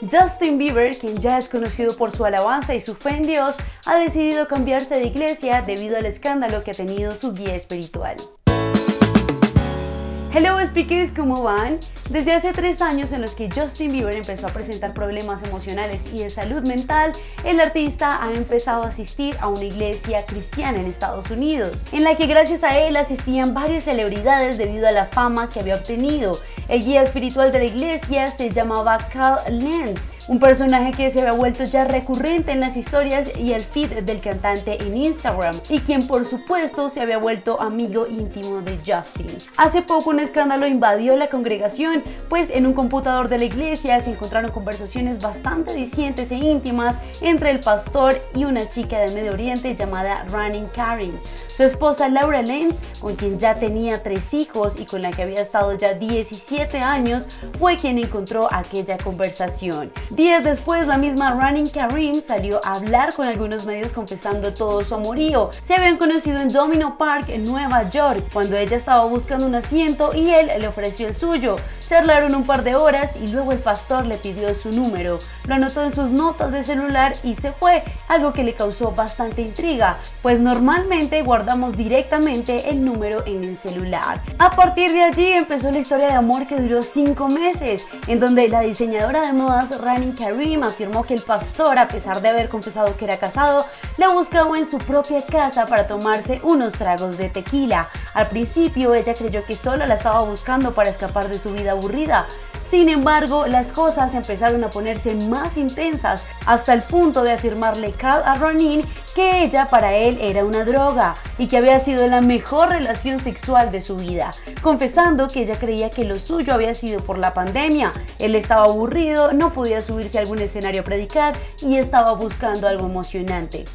Justin Bieber, quien ya es conocido por su alabanza y su fe en Dios, ha decidido cambiarse de iglesia debido al escándalo que ha tenido su guía espiritual. Hello speakers, ¿cómo van? Desde hace tres años en los que Justin Bieber empezó a presentar problemas emocionales y de salud mental, el artista ha empezado a asistir a una iglesia cristiana en Estados Unidos, en la que gracias a él asistían varias celebridades debido a la fama que había obtenido. El guía espiritual de la iglesia se llamaba Carl Lentz un personaje que se había vuelto ya recurrente en las historias y el feed del cantante en Instagram y quien por supuesto se había vuelto amigo íntimo de Justin. Hace poco un escándalo invadió la congregación, pues en un computador de la iglesia se encontraron conversaciones bastante dicientes e íntimas entre el pastor y una chica de Medio Oriente llamada Running Karen. Su esposa Laura Lenz, con quien ya tenía tres hijos y con la que había estado ya 17 años, fue quien encontró aquella conversación. Días después, la misma Running Karim salió a hablar con algunos medios confesando todo su amorío. Se habían conocido en Domino Park, en Nueva York, cuando ella estaba buscando un asiento y él le ofreció el suyo. Charlaron un par de horas y luego el pastor le pidió su número. Lo anotó en sus notas de celular y se fue, algo que le causó bastante intriga, pues normalmente guardamos directamente el número en el celular. A partir de allí empezó la historia de amor que duró 5 meses, en donde la diseñadora de modas Rani Karim afirmó que el pastor, a pesar de haber confesado que era casado, la buscaba en su propia casa para tomarse unos tragos de tequila. Al principio ella creyó que solo la estaba buscando para escapar de su vida aburrida. Sin embargo, las cosas empezaron a ponerse más intensas hasta el punto de afirmarle Carl a Ronin que ella para él era una droga y que había sido la mejor relación sexual de su vida, confesando que ella creía que lo suyo había sido por la pandemia. Él estaba aburrido, no podía subirse a algún escenario a predicar y estaba buscando algo emocionante.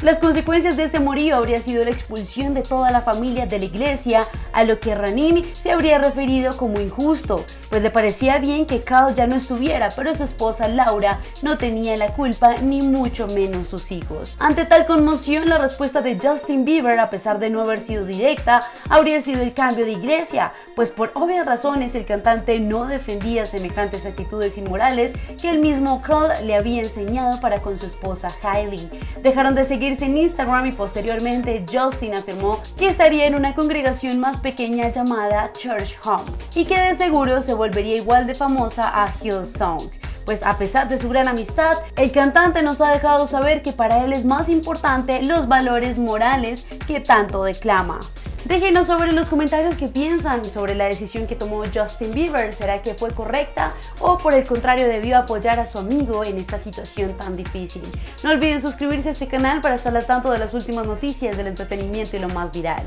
Las consecuencias de este morío habría sido la expulsión de toda la familia de la iglesia, a lo que Ranin se habría referido como injusto, pues le parecía bien que Carl ya no estuviera, pero su esposa Laura no tenía la culpa ni mucho menos sus hijos. Ante tal conmoción, la respuesta de Justin Bieber, a pesar de no haber sido directa, habría sido el cambio de iglesia, pues por obvias razones el cantante no defendía semejantes actitudes inmorales que el mismo Carl le había enseñado para con su esposa Hailey. Dejaron de seguir en Instagram y posteriormente Justin afirmó que estaría en una congregación más llamada Church Home y que de seguro se volvería igual de famosa a Hillsong pues a pesar de su gran amistad, el cantante nos ha dejado saber que para él es más importante los valores morales que tanto declama. Déjenos sobre los comentarios qué piensan sobre la decisión que tomó Justin Bieber. ¿Será que fue correcta o por el contrario debió apoyar a su amigo en esta situación tan difícil? No olviden suscribirse a este canal para estar al tanto de las últimas noticias del entretenimiento y lo más viral.